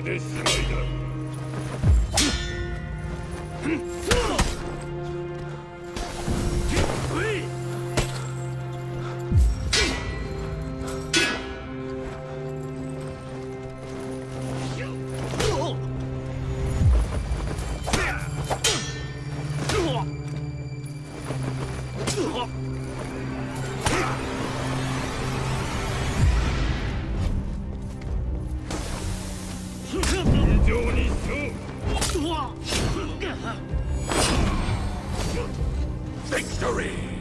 れでしまいだ。Victory!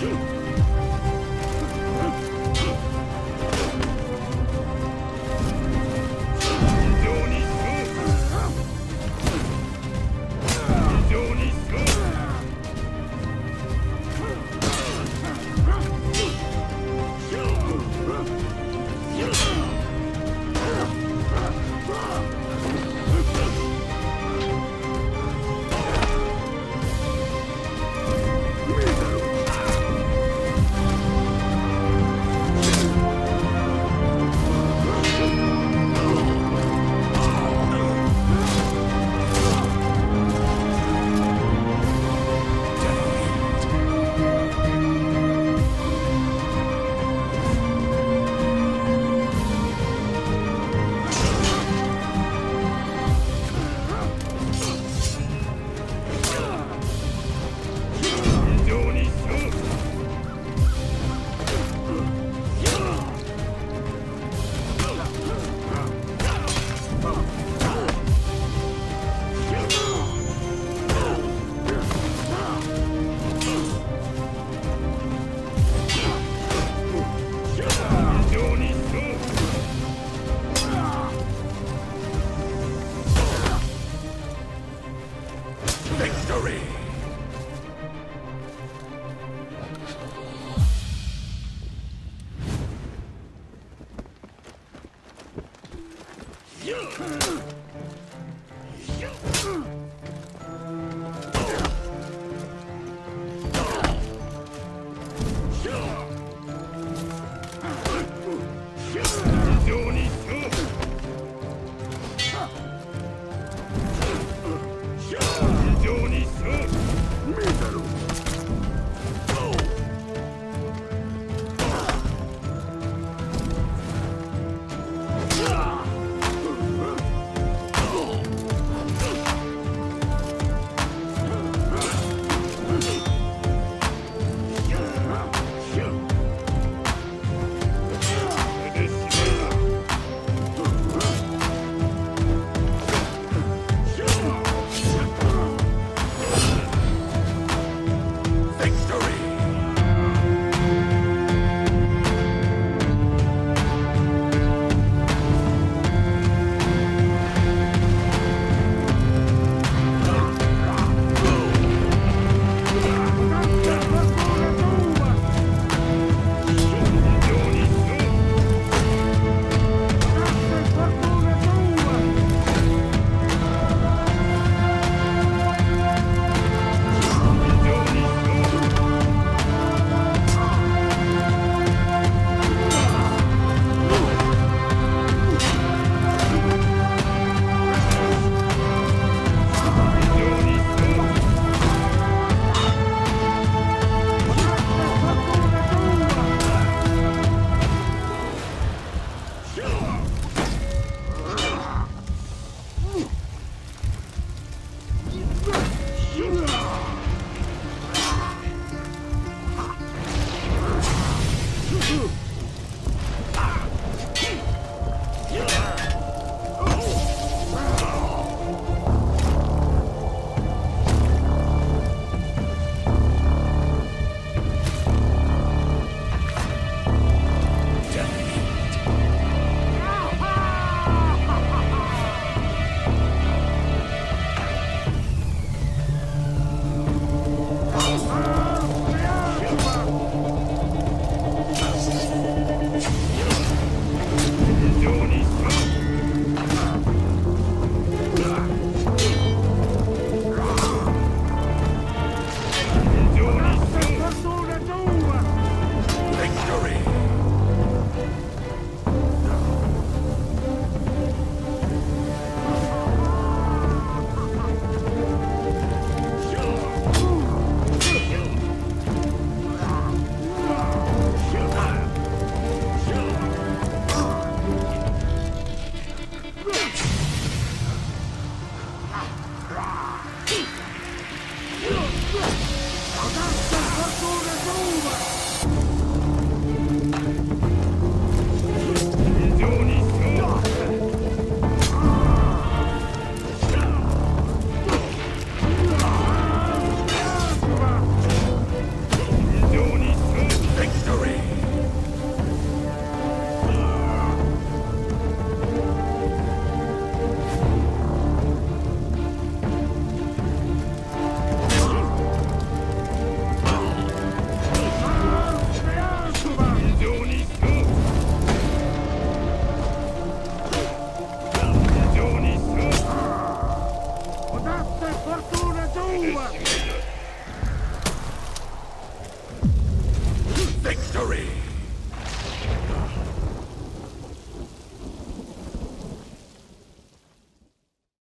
非 You! You!